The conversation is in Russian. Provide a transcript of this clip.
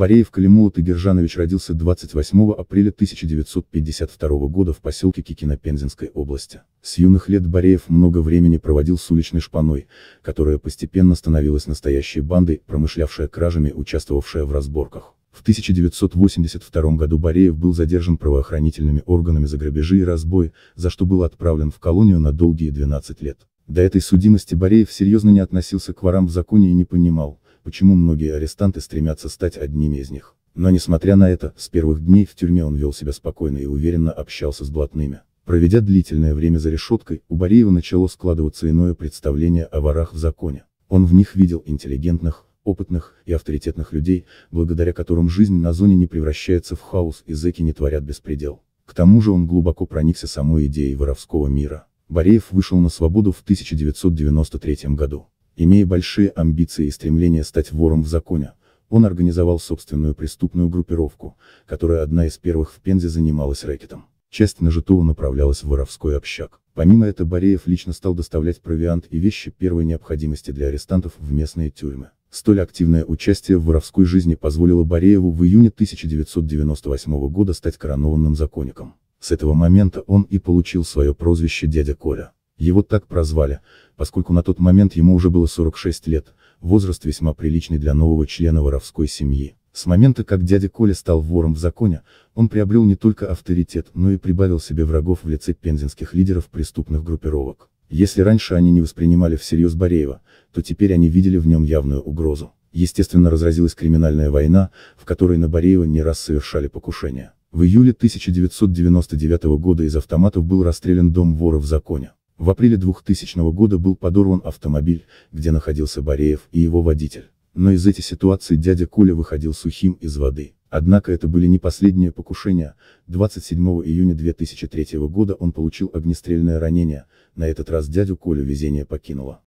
Бореев Калимулат Игержанович родился 28 апреля 1952 года в поселке Кикино Пензенской области. С юных лет Бореев много времени проводил с уличной шпаной, которая постепенно становилась настоящей бандой, промышлявшая кражами, участвовавшая в разборках. В 1982 году Бореев был задержан правоохранительными органами за грабежи и разбой, за что был отправлен в колонию на долгие 12 лет. До этой судимости Бореев серьезно не относился к ворам в законе и не понимал, почему многие арестанты стремятся стать одними из них. Но несмотря на это, с первых дней в тюрьме он вел себя спокойно и уверенно общался с блатными. Проведя длительное время за решеткой, у Бореева начало складываться иное представление о ворах в законе. Он в них видел интеллигентных, опытных и авторитетных людей, благодаря которым жизнь на зоне не превращается в хаос и зэки не творят беспредел. К тому же он глубоко проникся самой идеей воровского мира. Бореев вышел на свободу в 1993 году. Имея большие амбиции и стремление стать вором в законе, он организовал собственную преступную группировку, которая одна из первых в Пензе занималась рэкетом. Часть нажитого направлялась в воровской общак. Помимо этого Бореев лично стал доставлять провиант и вещи первой необходимости для арестантов в местные тюрьмы. Столь активное участие в воровской жизни позволило Борееву в июне 1998 года стать коронованным законником. С этого момента он и получил свое прозвище «Дядя Коля». Его так прозвали, поскольку на тот момент ему уже было 46 лет, возраст весьма приличный для нового члена воровской семьи. С момента, как дядя Коля стал вором в законе, он приобрел не только авторитет, но и прибавил себе врагов в лице пензенских лидеров преступных группировок. Если раньше они не воспринимали всерьез Бореева, то теперь они видели в нем явную угрозу. Естественно разразилась криминальная война, в которой на Бореева не раз совершали покушения. В июле 1999 года из автоматов был расстрелян дом вора в законе. В апреле 2000 года был подорван автомобиль, где находился Бореев и его водитель. Но из этой ситуации дядя Коля выходил сухим из воды. Однако это были не последние покушения, 27 июня 2003 года он получил огнестрельное ранение, на этот раз дядю Колю везение покинуло.